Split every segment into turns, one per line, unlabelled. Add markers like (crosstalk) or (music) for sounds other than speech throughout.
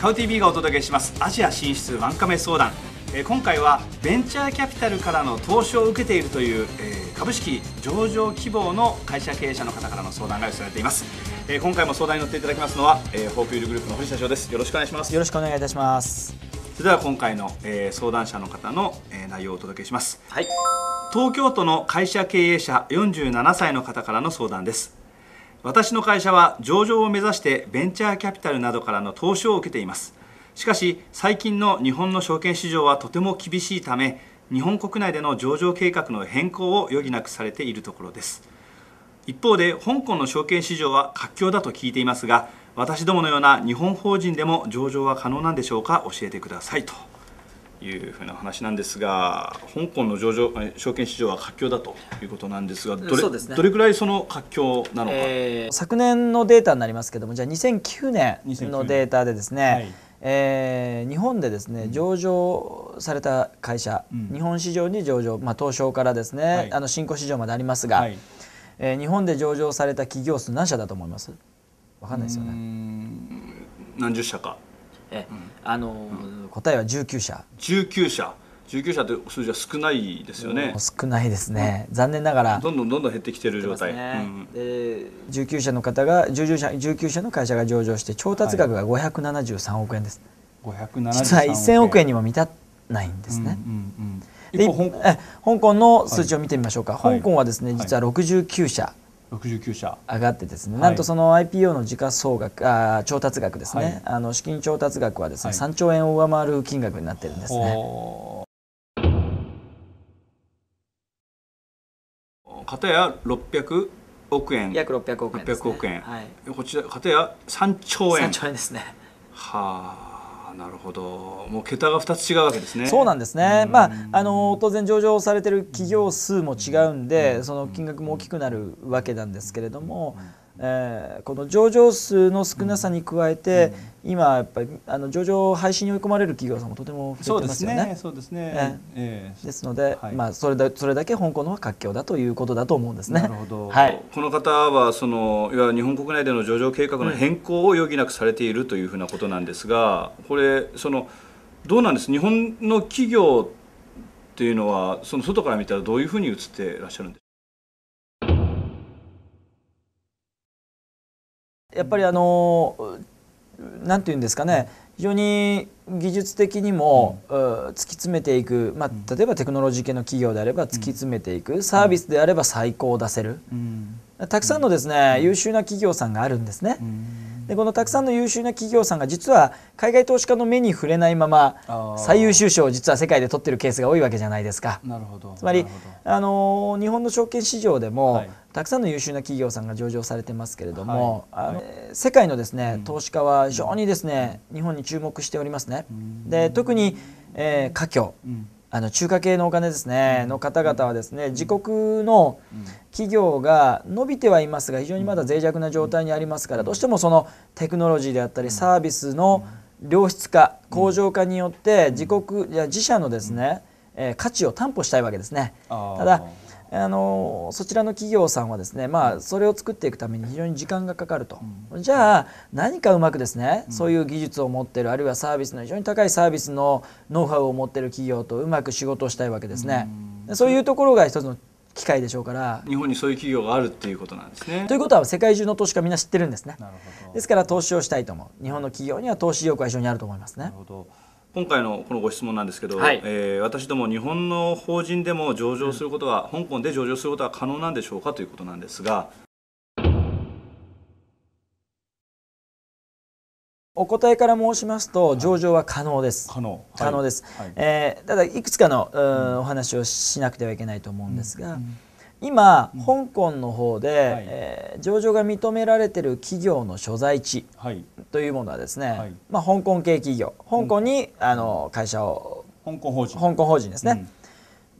カウ TV がお届けします。アジア進出ワンカメ相談、えー今回はベンチャーキャピタルからの投資を受けているという、えー株式上場希望の会社経営者の方からの相談が寄せられています、えー今回も相談に乗っていただきますのは、えーホープユールグループの堀社長ですよろしくお願いします。
よろしくお願いいたします。
それでは今回の、えー相談者の方の、えー内容をお届けします。
はい。
東京都の会社経営者47歳の方からの相談です私の会社は上場を目指してベンチャーキャピタルなどからの投資を受けています。しかし最近の日本の証券市場はとても厳しいため日本国内での上場計画の変更を余儀なくされているところです。一方で香港の証券市場は活況だと聞いていますが私どものような日本法人でも上場は可能なんでしょうか？教えてくださいと。いうふうな話なんですが香港の上場え証券市場は活況だということなんですがどれ
ね。
どれくらいその活況なのか、
えー昨年のデータになりますけども、じゃあ2009年のデータでですね、
はい。
えー日本でですね上場された会社、
うん。
日本市場に上場、まあ、東証からですね、
はい。
あの新興市場までありますが、
はい。
えー日本で上場された企業数何社だと思います？わかんないですよね。
ん何十社か
えあのー答えは19社。
19社。19社って数字は少ないですよね。
少ないですね、残念ながら。
どんどんどんどん減ってきてる状態、
ね。
うん
で19社の方が19社 ,19 社の会社が上場して調達額が573億円です、
573
実は1000億円にも満たないんですね、
うんうんうん。
で
一方香港
え香港の数値を見てみましょうか、
はい。
香港はですね
はい
実は69社
69社。
上がってですね、
はい。
なんとその IPO の時価総額あー調達額ですね、
はい。
あの資金調達額はですね、
はい。
3兆円を上回る金額になってるんですね。
ほう。片や600億円。
約600億円です、ね、
600億円。
はい、
こちら片や3兆円。
3兆円ですね。
はあなるほど。もう桁が2つ違うわけですね。
そうなんですね、
うん。
まあ、あの当然上場されてる企業数も違うんで、その金額も大きくなるわけなんですけれども、えーこの上場数の少なさに加えて、今やっぱりあの上場廃止に追い込まれる企業さんもとても増
そうで
えてますすよね。
ね。そうですね。ええ。
ですので、
はい。
まあ、それだそれだけ香港の活況だということだと思うんですね。
なるほど、
はい。
この方はそのいわゆる日本国内での上場計画の変更を余儀なくされているというふうなことなんですがこれそのどうなんです？日本の企業っていうのはその外から見たらどういうふうに映ってらっしゃるんです
やっぱりあのなんていうんですかね非常に技術的にも、う突き詰めていく、まあ、例えばテクノロジー系の企業であれば突き詰めていく、サービスであれば最高を出せる、たくさんのですね、優秀な企業さんがあるんですね。でこのたくさんの優秀な企業さんが実は海外投資家の目に触れないまま最優秀賞を実は世界で取ってるケースが多いわけじゃないですか。
なるほど。
つまりあのー日本の証券市場でも、
はい。
たくさんの優秀な企業さんが上場されてますけれども、
はい。
あの世界のですね投資家は非常にですね日本に注目しておりますね。で特に、えー華僑
うん。
あの中華系のお金ですね、の方々はですね自国の企業が伸びてはいますが非常にまだ脆弱な状態にありますからどうしてもそのテクノロジーであったりサービスの良質化向上化によって自国いや自社のですね、えー価値を担保したいわけですね。ただあのそちらの企業さんはですね、まあ、それを作っていくために非常に時間がかかると、じゃあ何かうまくですね、そういう技術を持ってるあるいはサービスの非常に高いサービスのノウハウを持ってる企業とうまく仕事をしたいわけですね、でそういうところが一つの機会でしょうから。
日本にそういう企業があるっていうことなんですね。
ということは世界中の投資家みんな知ってるんですね。ですから投資をしたいと思う日本の企業には投資意欲は非常にあると思いますね。
なるほど。今回のこのご質問なんですけど、
はい。
えー私ども日本の法人でも上場することは、香港で上場することは可能なんでしょうかということなんですが
お答えから申しますと上場は可能です、
可能。
可能です、
はい。
えーただいくつかの、うんお話をしなくてはいけないと思うんですが、今、香港の方で、
はい。
えー上場が認められている企業の所在地
はい。
というものはですね、
はい。
まあ、香港系企業香港にあの会社を
香港法人。
香港法人ですね、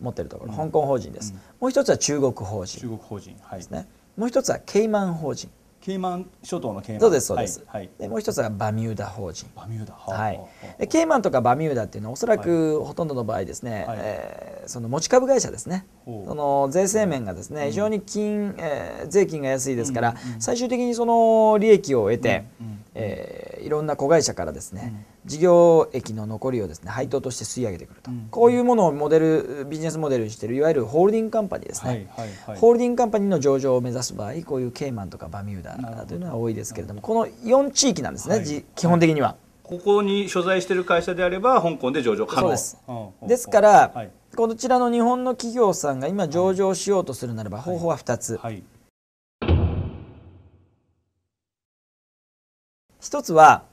うん。
持っているところ香港法人です、もう一つは中国法人
中国法人。はい。
ですね。もう一つはケイマン法人
ケイマン諸島のケイマン。
そうですそうです、
はいはい。
でもう一つはバミューダ法人。
バミューダ
はい、でケイマンとかバミューダっていうのはおそらくほとんどの場合ですね、
はい。
えーその持ち株会社ですね、その税制面がですね非常に金、えー、税金が安いですから、最終的にその利益を得て、えー、いろんな子会社からですね、事業益の残りをですね配当として吸い上げてくると、こういうものをモデルビジネスモデルにしているいわゆるホールディングカンパニーですね、ホールディングカンパニーの上場を目指す場合こういうケイマンとかバミューダというのは多いですけれどもこの4地域なんですね、基本的には。
ここに所在している会社であれば香港で上場可能。です。
ですから、はい、こちらの日本の企業さんが今上場しようとするならば方法は2つ、はい、1つは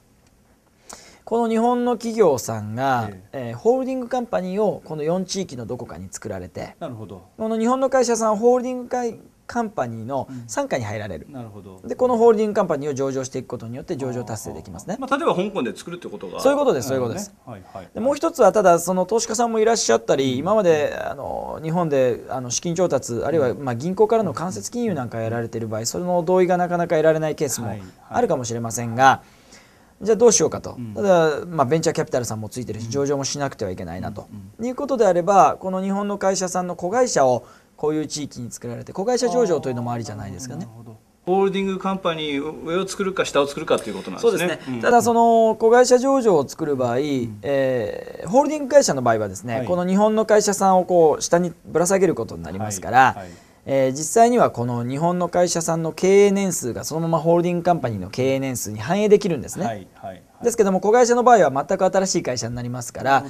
この日本の企業さんが、えー、ホールディングカンパニーをこの4地域のどこかに作られてなるほど。この日本の会社さんホールディング会カンパニーの傘下に入られる、うん、なるほど。でこのホールディングカンパニーを上場していくことによって上場達成できますね、
まあ、例えば香港で作るってことが。
そういうことですそういうことです、はいはい、でもう一つはただその投資家さんもいらっしゃったり、うん、今まであの日本であの資金調達あるいはまあ銀行からの間接金融なんかやられている場合その同意がなかなか得られないケースもあるかもしれませんが、じゃあどうしようかと、ただ、まあ、ベンチャーキャピタルさんもついてるし上場もしなくてはいけないなと、いうことであればこの日本の会社さんの子会社をこういう地域に作られて子会社上場というのもありじゃないですかね。
ホールディングカンパニー上を作るか下を作るかということなんですね。そうですね。
ただその子会社上場を作る場合、うん、えー、ホールディング会社の場合はですね、はい、この日本の会社さんをこう下にぶら下げることになりますから、はいはい、えー、実際にはこの日本の会社さんの経営年数がそのままホールディングカンパニーの経営年数に反映できるんですね。はいはいですけども子会社の場合は全く新しい会社になりますから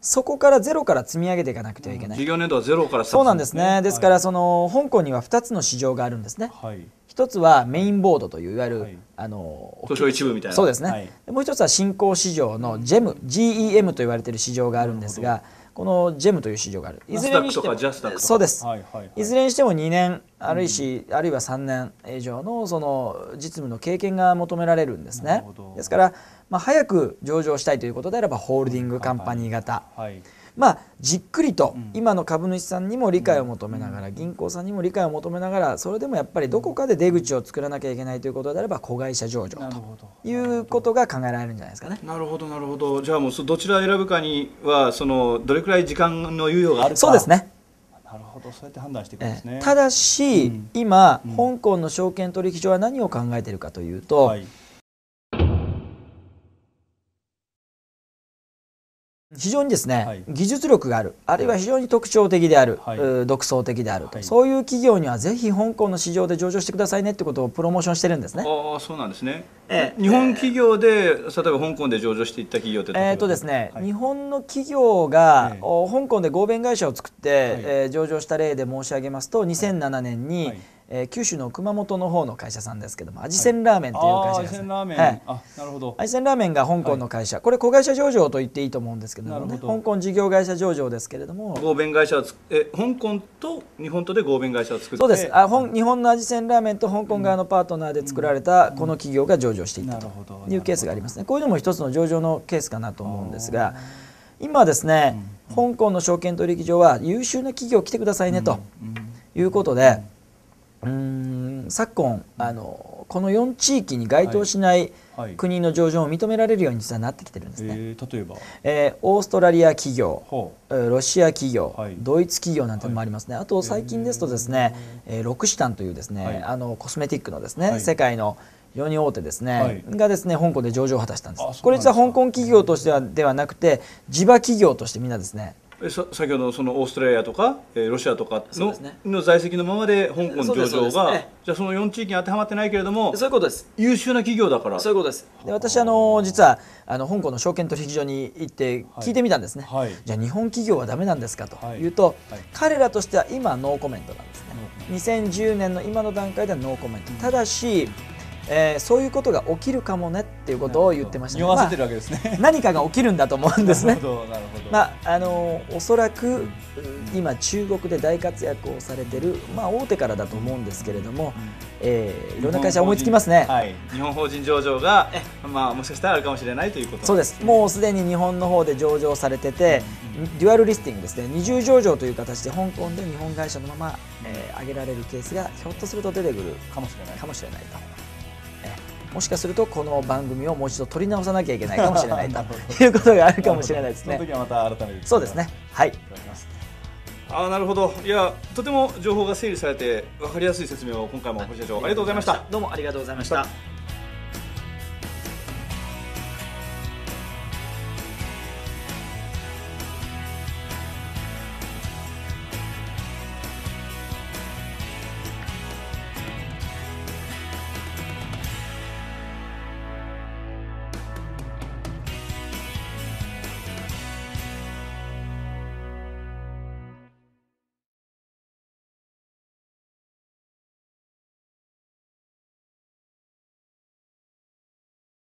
そこからゼロから積み上げていかなくてはいけない、
事業年度はゼロから
そうなんですね。ですからその香港には2つの市場があるんですね、はい、一つはメインボードといういわゆる、はい、あの
東証一部みたいな。
そうですね、はい、もう一つは新興市場の GEM GEM と言われている市場があるんですがこのジェムという市場がある。
いずれにしても
そうです、はいはいはい、いずれにしても2年あるいし、うん、あるいは3年以上のその実務の経験が求められるんですね。ですから、まあ、早く上場したいということであればホールディングカンパニー型、まあ、じっくりと今の株主さんにも理解を求めながら銀行さんにも理解を求めながらそれでもやっぱりどこかで出口を作らなきゃいけないということであれば子会社上場ということが考えられるんじゃないですかね。
なるほどなるほど。じゃあもうどちら選ぶかにはそのどれくらい時間の猶予があるか。
そうですね。
なるほどそうやって判断していくんですね。
ただし、うん、今、うん、香港の証券取引所は何を考えているかというと、はい非常にですね、はい、技術力がある。あるいは非常に特徴的である、はい、独創的であると、はい、そういう企業にはぜひ香港の市場で上場してくださいねってことをプロモーションしてるんですね。
ああそうなんですね。えー、日本企業で例えば香港で上場していった企業って
えっ、ー、とですね、日本の企業が、えー、香港で合弁会社を作って、はい、えー、上場した例で申し上げますと2007年に、えー、九州の熊本の方の会社さんですけども味仙ラーメンという会社です、ね、はい、あなるほど。味仙ラーメンが香港の会社、はい、これ子会社上場と言っていいと思うんですけども、ね、香港事業会社上場ですけれども。
合弁会社え香港と日本とで合弁会社を作って。
そうです。あ本日本の味仙ラーメンと香港側のパートナーで作られたこの企業が上場していったと。いうケースがありますね。こういうのも一つの上場のケースかなと思うんですが今ですね、香港の証券取引所は優秀な企業来てくださいねということで、うん昨今あのこの4地域に該当しない国の上場を認められるように実はなってきてるんですね。え
ー、例えば、
えー、オーストラリア企業、ロシア企業、はい、ドイツ企業なんてのもありますね。あと最近ですとですね、えー、ロクシタンというですね、はい、あのコスメティックのですね、はい、世界の非常に大手ですね、がですね香港で上場を果たしたんです。これ実は香港企業としてはではなくて地場企業としてみんなですね
先ほどそのオーストラリアとか、えー、ロシアとかの,、の在籍のままで香港上場が、じゃあその4地域に当てはまってないけれども
そういうことです。
優秀な企業だから。
そういうことです。で私あの実はあの香港の証券取引所に行って聞いてみたんですね、はい、じゃあ日本企業はだめなんですかとい。うと、はい、彼らとしては今ノーコメントなんですね、2010年の今の段階ではノーコメント。ただしえー、そういうことが起きるかもねっていうことを言ってました、
ね、匂わせてるわけですね、
まあ、何かが起きるんだと思うんです (laughs) ね。まああのおそらく今中国で大活躍をされてるまあ大手からだと思うんですけれども、うん、えー、いろんな会社思いつきますね。
はい、日本法人上場がまあもしかしたらあるかもしれないということ、
ね、そうです。もうすでに日本の方で上場されてて、うん、デュアルリスティングですね。二重上場という形で香港で日本会社のまま、えー、上げられるケースがひょっとすると出てくるかもしれないかもしれないと。もしかするとこの番組をもう一度取り直さなきゃいけないかもしれないと (laughs) いうことがあるかもしれないですね。
その時はまた改めて。
そうですね。はい。
あなるほど。いやとても情報が整理されて分かりやすい説明を今回も堀社長ありがとうございました。
どうもありがとうございました